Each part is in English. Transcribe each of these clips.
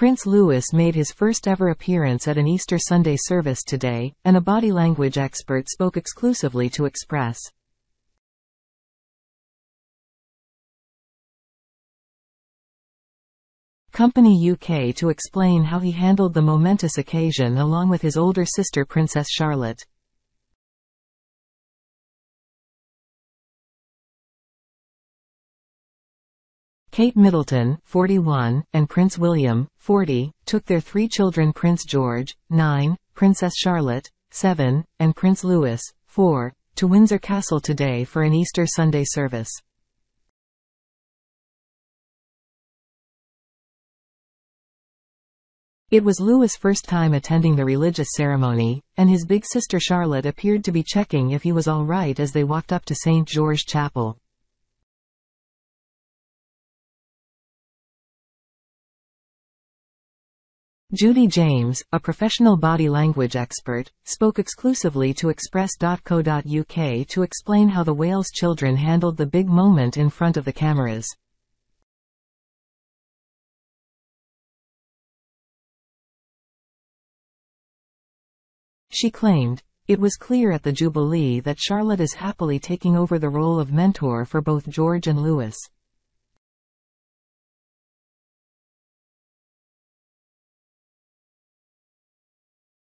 Prince Louis made his first ever appearance at an Easter Sunday service today, and a body language expert spoke exclusively to Express. Company UK to explain how he handled the momentous occasion along with his older sister Princess Charlotte. Kate Middleton, 41, and Prince William, 40, took their three children Prince George, 9, Princess Charlotte, 7, and Prince Louis, 4, to Windsor Castle today for an Easter Sunday service. It was Louis' first time attending the religious ceremony, and his big sister Charlotte appeared to be checking if he was all right as they walked up to St. George Chapel. Judy James, a professional body language expert, spoke exclusively to Express.co.uk to explain how the Wales children handled the big moment in front of the cameras. She claimed, It was clear at the Jubilee that Charlotte is happily taking over the role of mentor for both George and Louis.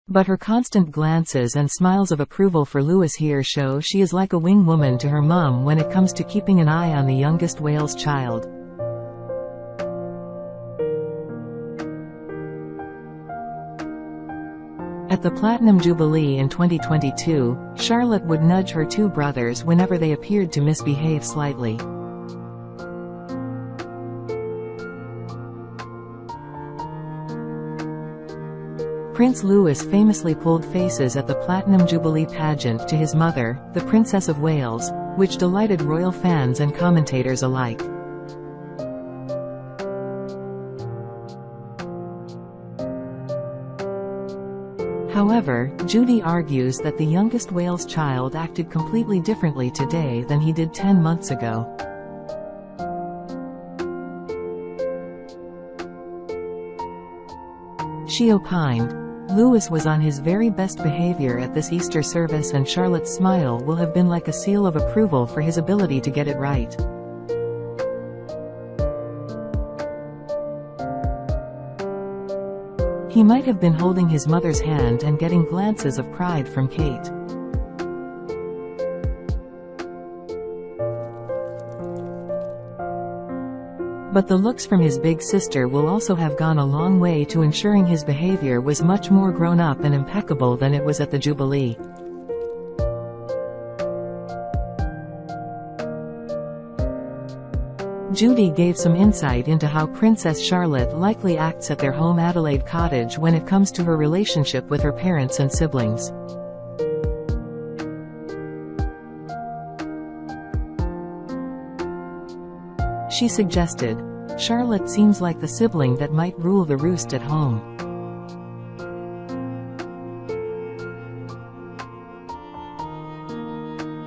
But her constant glances and smiles of approval for Louis here show she is like a wing woman to her mum when it comes to keeping an eye on the youngest Wales child. At the Platinum Jubilee in 2022, Charlotte would nudge her two brothers whenever they appeared to misbehave slightly. Prince Louis famously pulled faces at the Platinum Jubilee pageant to his mother, the Princess of Wales, which delighted royal fans and commentators alike. However, Judy argues that the youngest Wales child acted completely differently today than he did 10 months ago. She opined, Louis was on his very best behavior at this Easter service and Charlotte's smile will have been like a seal of approval for his ability to get it right. He might have been holding his mother's hand and getting glances of pride from Kate. But the looks from his big sister will also have gone a long way to ensuring his behavior was much more grown up and impeccable than it was at the Jubilee. Judy gave some insight into how Princess Charlotte likely acts at their home Adelaide cottage when it comes to her relationship with her parents and siblings. She suggested, Charlotte seems like the sibling that might rule the roost at home.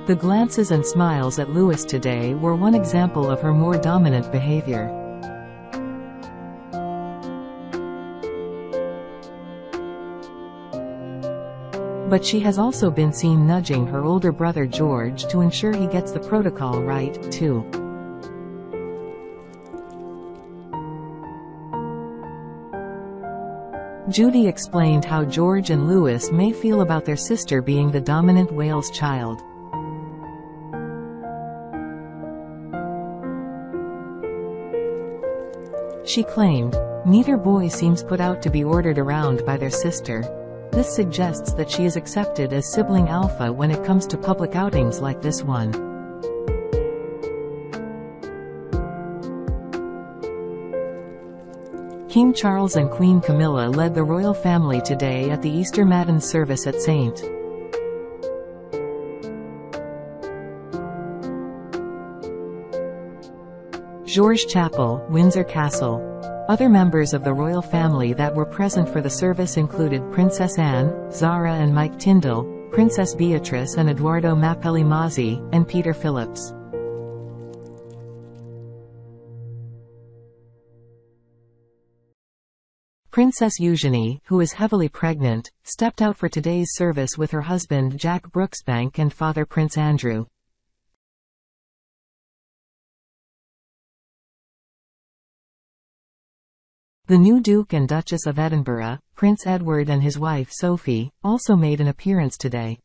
The glances and smiles at Louis today were one example of her more dominant behavior. But she has also been seen nudging her older brother George to ensure he gets the protocol right, too. Judy explained how George and Louis may feel about their sister being the dominant Wales child. She claimed, neither boy seems put out to be ordered around by their sister. This suggests that she is accepted as sibling alpha when it comes to public outings like this one. King Charles and Queen Camilla led the royal family today at the Easter Matins service at St. George Chapel, Windsor Castle. Other members of the royal family that were present for the service included Princess Anne, Zara and Mike Tindall, Princess Beatrice and Eduardo Mapelli Mozzi, and Peter Phillips. Princess Eugenie, who is heavily pregnant, stepped out for today's service with her husband Jack Brooksbank and father Prince Andrew. The new Duke and Duchess of Edinburgh, Prince Edward and his wife Sophie, also made an appearance today.